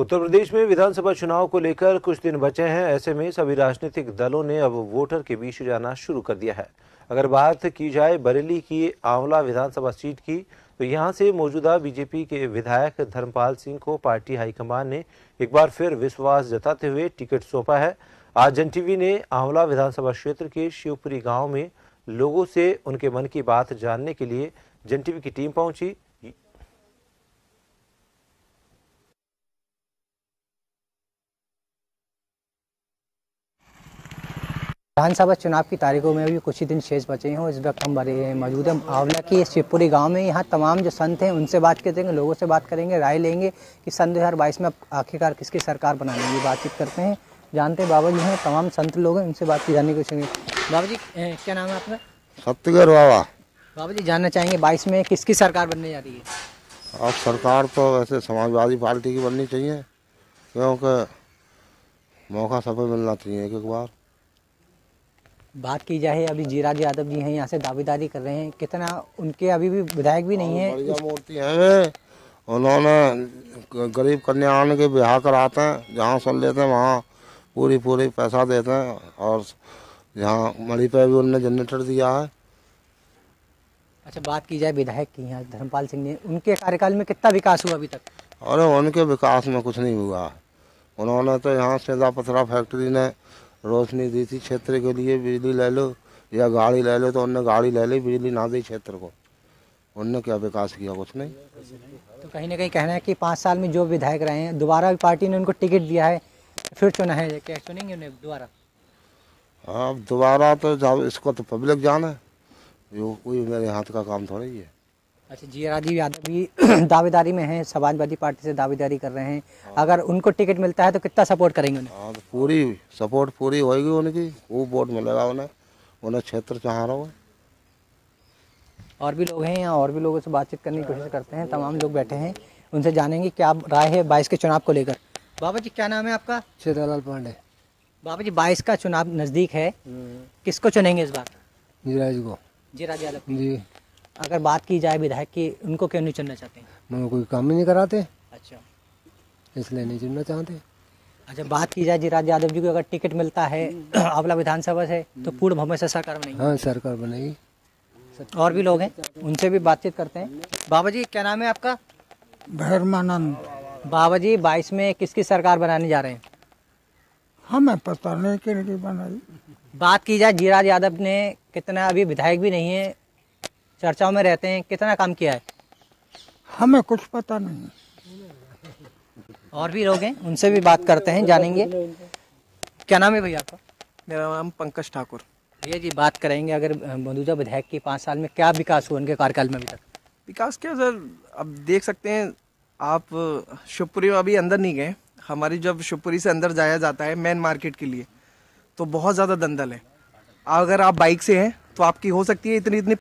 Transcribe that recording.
उत्तर प्रदेश में विधानसभा चुनाव को लेकर कुछ दिन बचे हैं। ऐसे में सभी राजनीतिक दलों ने अब वोटर के बीच जाना शुरू कर दिया है। अगर बात की जाए बरेली की आंवला विधानसभा सीट की तो यहाँ से मौजूदा बीजेपी के विधायक धर्मपाल सिंह को पार्टी हाईकमान ने एक बार फिर विश्वास जताते हुए टिकट सौंपा है। आज जन टीवी ने आंवला विधानसभा क्षेत्र के शिवपुरी गाँव में लोगों से उनके मन की बात जानने के लिए जन टीवी की टीम पहुँची। विधानसभा चुनाव की तारीखों में भी कुछ ही दिन शेष बचे हैं इस वक्त हम बड़े मौजूद हैं। आंवला की शिवपुरी गाँव में यहाँ तमाम जो संत हैं उनसे बात करेंगे लोगों से बात करेंगे राय लेंगे कि सन दो हज़ार बाईस में अब आखिरकार किसकी सरकार बनाने की बातचीत करते हैं। जानते हैं बाबा जी हैं तमाम संत लोग हैं उनसे बात की जाने की कोशिश बाबा जी क्या नाम है आपका? सत्यगर बाबा। बाबा जी जानना चाहेंगे बाईस में किसकी सरकार बनने जा रही है? अब सरकार तो वैसे समाजवादी पार्टी की बननी चाहिए क्योंकि मौका सफल मिलना चाहिए एक एक बार। बात की जाए अभी जीराज यादव जी हैं यहाँ से दावेदारी कर रहे हैं। कितना उनके अभी भी विधायक भी नहीं है बढ़िया मूर्ति है। उन्होंने गरीब कन्याओं के ब्याह कराते हैं जहाँ सुन लेते हैं वहाँ पूरी पूरी पैसा देते हैं और यहाँ मणि पे भी उनने जनरेटर दिया है। अच्छा बात की जाए विधायक की यहाँ धर्मपाल सिंह ने उनके कार्यकाल में कितना विकास हुआ अभी तक? अरे उनके विकास में कुछ नहीं हुआ। है उन्होंने तो यहाँ सेदा पथरा फैक्ट्री ने रोशनी दी थी क्षेत्र के लिए बिजली ले लो या गाड़ी ले लो तो उनने गाड़ी ले ली बिजली ना दी क्षेत्र को। उनने क्या विकास किया? कुछ नहीं। तो कहीं ना कहीं कहना है कि पाँच साल में जो विधायक रहे हैं दोबारा भी पार्टी ने उनको टिकट दिया है फिर चुना है क्या चुनेंगे उन्हें दोबारा? अब दोबारा तो इसको तो पब्लिक जाने ये कोई मेरे हाथ का काम थोड़ा ही है। अच्छा जी राजीव यादव भी दावेदारी में हैं समाजवादी पार्टी से दावेदारी कर रहे हैं। अगर उनको टिकट मिलता है तो कितना सपोर्ट करेंगे उन्हें? हाँ तो पूरी सपोर्ट पूरी होएगी उनकी वो वोट मिलेगा उन्हें उन्हें क्षेत्र चाह रहा। हूँ और भी लोग हैं यहाँ और भी लोगों से बातचीत करने की कोशिश करते हैं तमाम लोग बैठे हैं उनसे जानेंगे क्या राय है बाईस के चुनाव को लेकर। बाबा जी क्या नाम है आपका? छेदालाल पांडे। बाबा जी बाईस का चुनाव नज़दीक है। किसको चुनेंगे इस बार? गिरिराज को। जी राज यादव जी। अगर बात की जाए विधायक की उनको क्यों नहीं चुनना चाहते? हैं मगर कोई काम ही नहीं कराते। अच्छा। इसलिए नहीं चुनना चाहते। अच्छा बात की जाए जीराज यादव जी को अगर टिकट मिलता है आंवला विधानसभा से तो पूर्ण भूमि से सरकार बनेगी। हाँ सरकार बनेगी। और भी लोग हैं उनसे भी बातचीत करते हैं। बाबा जी क्या नाम है आपका? भैरमानंद बाबा जी बाईस में किसकी सरकार बनाने जा रहे हैं? हमें पता नहीं बनाई। बात की जाए जीराज यादव ने कितना अभी विधायक भी नहीं है चर्चाओं में रहते हैं कितना काम किया है? हमें कुछ पता नहीं। और भी लोग हैं उनसे भी बात करते हैं जानेंगे। क्या नाम है भैया आपका? मेरा नाम पंकज ठाकुर। भैया जी बात करेंगे अगर मौजूदा विधायक की पाँच साल में क्या विकास हुआ उनके कार्यकाल में अभी तक? विकास क्या सर अब देख सकते हैं आप शिवपुरी में अभी अंदर नहीं गए। हमारी जब शिवपुरी से अंदर जाया जाता है मेन मार्केट के लिए तो बहुत ज़्यादा दंदल है। अगर आप बाइक से हैं तो आपकी हो सकती है इतनी इतनी